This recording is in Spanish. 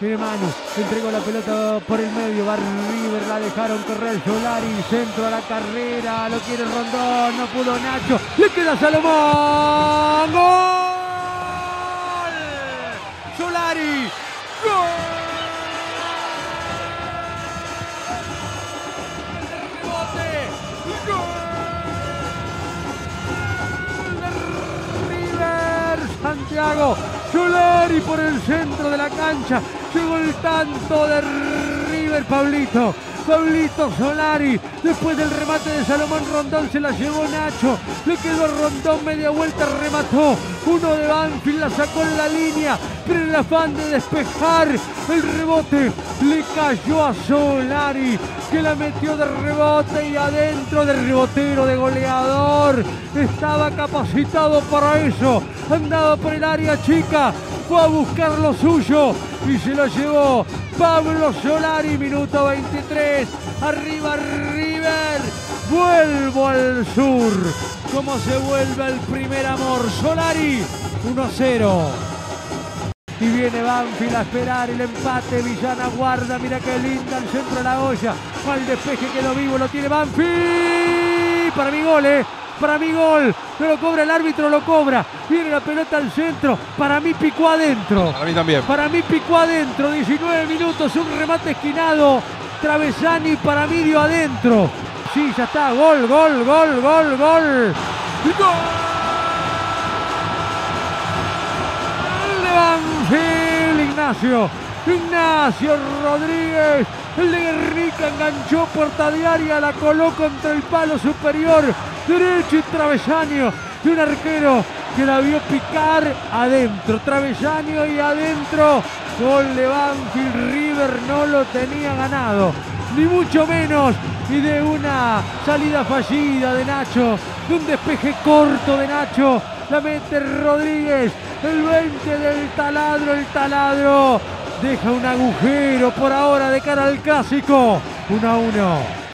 Tiene mano, entregó la pelota por el medio, va River, la dejaron correr Solari, centro a la carrera, lo quiere Rondón, no pudo Nacho, le queda Salomón, ¡gol! Solari, ¡gol! Santiago Solari por el centro de la cancha. Llegó el tanto de River Pablito. Pablito Solari, después del remate de Salomón Rondón, se la llevó Nacho. Le quedó Rondón, media vuelta, remató. Uno de Banfield la sacó en la línea, pero el afán de despejar el rebote le cayó a Solari, que la metió de rebote y adentro de rebotero, de goleador. Estaba capacitado para eso. Andaba por el área chica, fue a buscar lo suyo y se lo llevó Pablo Solari, minuto 23. Arriba River. Vuelvo al sur. ¿Cómo se vuelve el primer amor? Solari 1-0. Y viene Banfield a esperar el empate. Villana guarda. Mira qué linda el centro de la olla. Al despeje quedó vivo. Lo tiene Banfield. Para mi gol, eh. Para mi gol. No lo cobra el árbitro, lo cobra. Viene la pelota al centro. Para mí picó adentro. Para mí también. Para mí picó adentro. 19 minutos. Un remate esquinado. Travesani para mí dio adentro. Sí, ya está. Gol, gol, gol, gol, gol. ¡Gol! Ignacio. Ignacio Rodríguez. El de Guernica enganchó puerta diaria, la coló contra el palo superior derecho y travesaño. Y un arquero que la vio picar adentro. Travesaño y adentro. Gol de Banfield. River no lo tenía ganado. Ni mucho menos. Y de una salida fallida de Nacho. De un despeje corto de Nacho. La mete Rodríguez. El 20 del taladro. El taladro deja un agujero por ahora de cara al clásico. 1 a 1.